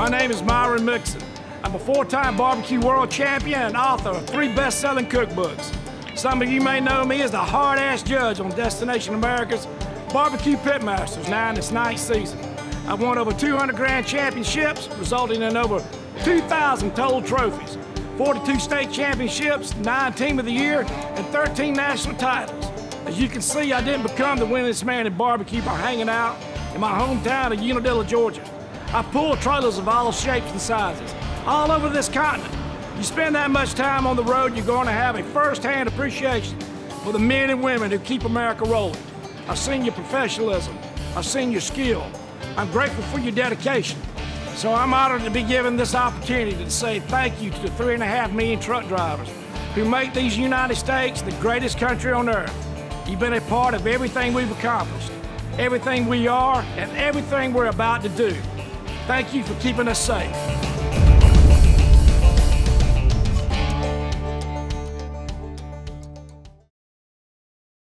My name is Myron Mixon. I'm a four-time barbecue world champion and author of three best-selling cookbooks. Some of you may know me as the hard-ass judge on Destination America's Barbecue Pitmasters, now in its ninth season. I've won over 200 grand championships, resulting in over 2,000 total trophies, 42 state championships, 9 Team of the Year, and 13 national titles. As you can see, I didn't become the winningest man in barbecue by hanging out in my hometown of Unadilla, Georgia. I pull trailers of all shapes and sizes, all over this continent. You spend that much time on the road, you're going to have a first-hand appreciation for the men and women who keep America rolling. I've seen your professionalism. I've seen your skill. I'm grateful for your dedication. So I'm honored to be given this opportunity to say thank you to the three and a half million truck drivers who make these United States the greatest country on earth. You've been a part of everything we've accomplished, everything we are, and everything we're about to do. Thank you for keeping us safe.